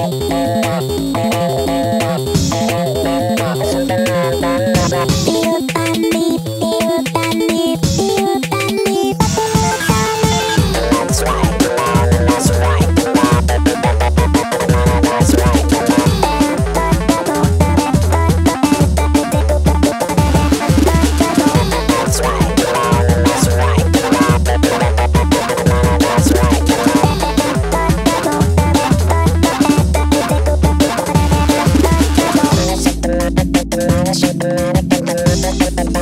Thank you.